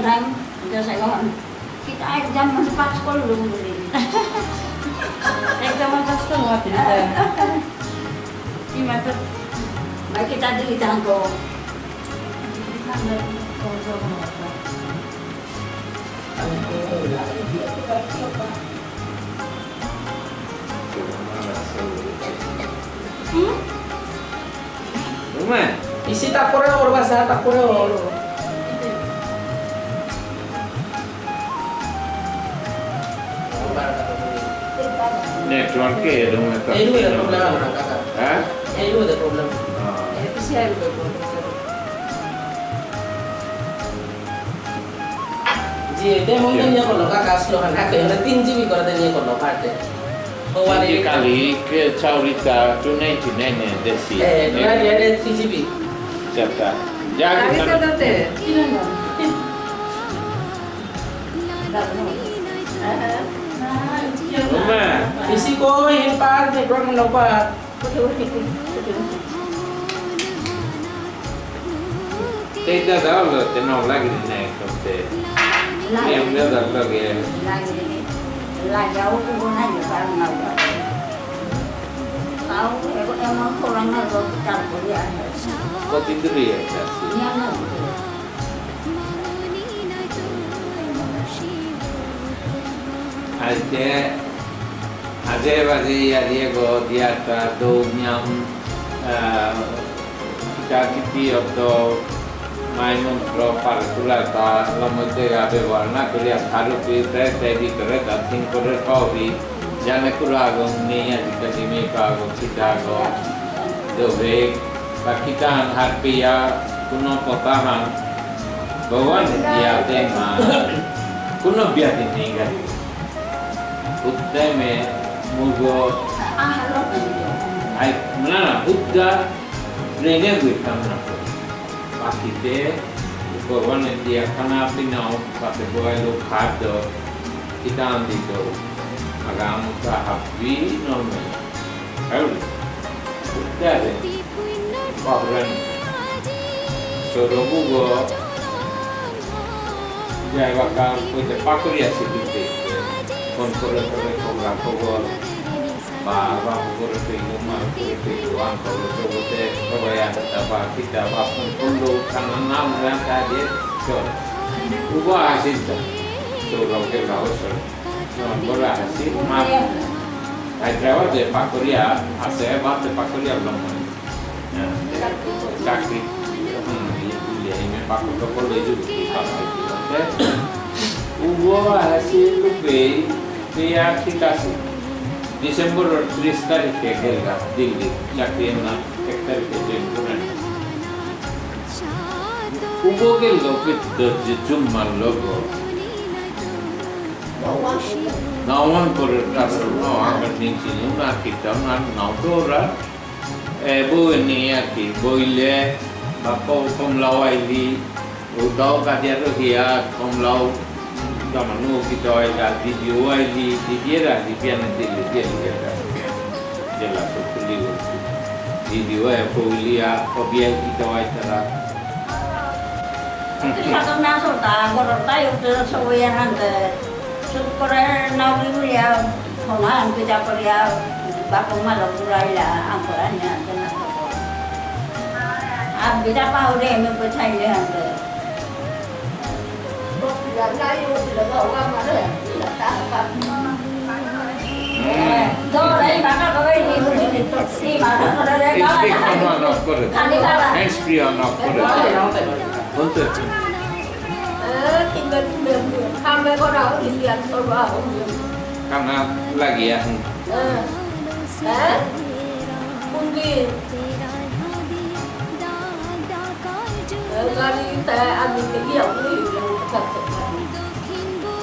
kadang udah saya ngomong kita air jam masih pas sekolah beli air jam masih pas beli ini mata baik kita di tangko Hmm? Rumah. Isi tak kurang, bahasa tak kurang. Problem. Ah. Eh, isi ada problem. जी ते mungkin dia kalau kakak slohan hak yang tin GB kalau dia kalau parte. Oh, Jadi wali kali ke Caurita tunai tunai ni desi. Eh, dia dia ada 3 GB. Siapa? Jadi Lagi kan. saja teh. Rumah. Isi ko yang parte, kurang mendapat. Tidak tahu lo tenang lagi ni naik tu. Yang dia dah lagi. Uma, isi ko yung parte, bro, của pa. Take that out, but then I'll lag it in there. Lag it in there. Lag it in there. Lag it in there. Lag it in there. Lag it in there. मध्ये Azeva diata Domyam Chakiti Otto Maimon Pro Parculata la Mottega Bevarna che li ha Harupi Tete di Corretta Tincore Povi Gianaculago Nia di Cadimipago Chicago dove Pakitan Harpia Kuno Potahan Bhavan Diatema Kuno Biatiniga Uddeme mugo ay na na Buddha না gue kamna pakite ভগবানের দিয়া খানা আপনি পাতে বয়েলো খাদ্য ইতান দিত আগাম হাবি নর্মাল উদ্দারে পাবলেন সরবু গো জায়গা কাম কইতে পাকড়ি আছে robu go jai bakal punya pakuri asyik dite kon kore kore kobra kobor ba ba kore pe yuma kore pe yuan kore to bote kore ya kata ba kita ba pun kundu kana nam ran ka dia so ugo asyik da so lo ke la oso no bora asyik ma ai trawa de pakuria ase ba de pakuria ya sakri hmm ya ini pakur ko le ju ki pa ki Ugo hasil lupe dia aplikasi Desember 30 तारीख के गेलगा दिल्ली चाकरी ना एक तारीख के दिन पुराने Ugo के लोग के जुम मान लोग Nawan por kasar no akan tinggi ni na kita na na dora eh bo ni aki boile bapo kom lawai doamna, nu Chitoa, dar DGO, Liviera, Liviana de Liviera, de la Făculiu. DGO, Făculia, Obiect, Chitoa, Itara. Dacă mi-a soltat, acolo, da, eu te să o ia rândă. Sunt pără, n-au primit ea, hona, am câte acolo ea, bapă mă lăbura la ancora, ne-a dânat. Am bida paure, mi-a pățat ea rândă. বলতে কামনা লাগি এখন গাড়ি আমি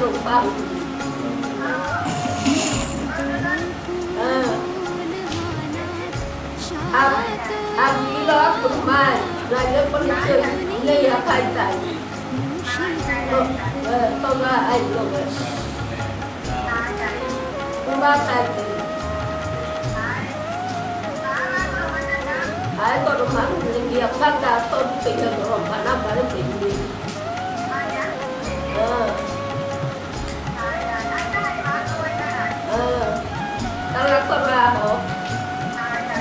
lupa. Eh, ab ab gila kumai, lalu polisi ini ya kaitan. Oh, eh, tolong ayo. Kumai kaitan. Ai có đúng mà mình nghiệp phát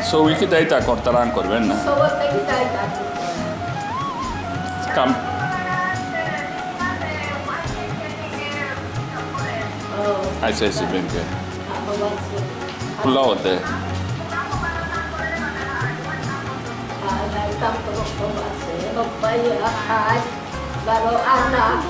Szóval kiderít akkor talánkodj benne. Szóval te kiderített. Come. I say it's been good. Pulau deh. Baru anak.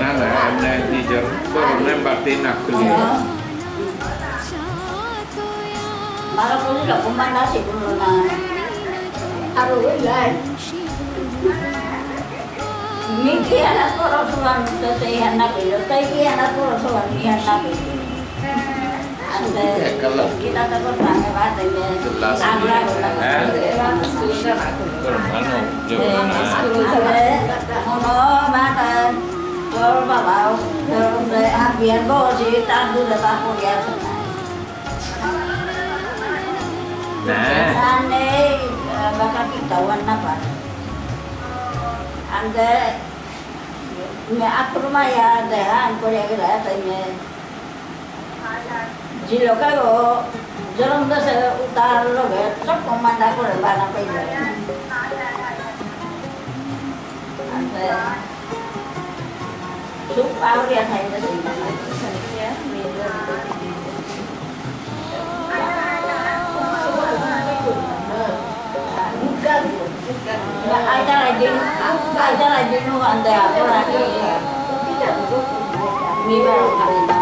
Bà ăn đồ xí đi yang kata orang kerja apa Con bà từ ở đó khám thăm được rồi. Rồi. Sorry. Sorry teman dah, con là koro ne batti nakli. malah pun tidak komandasi dulu nah Harus lain. Miki anak orang sulan teteh anak itu, tapi anak orang sulan ni anak itu. Anda kita takut sangat ada ni. Jelas. Sangat Eh? Koro ano, jawabna. Ono makan. Kalau bawa, Normal, ambiente bom, gente, tá dura, tá molhada. Nah. Sane, baka kitawan na ba? Ande, me ako rumaya, dehan ko rin kila, tayo me. Jilo ka ko, jolong da sa utar lo ga, sok kumanda ko rin ba na pwede. Ande, bana pergi. Anda sup aku dia saya dah sini. Ya, Bukan, bukan. ada lagi, ada lagi nu anda apa lagi? Tidak, kali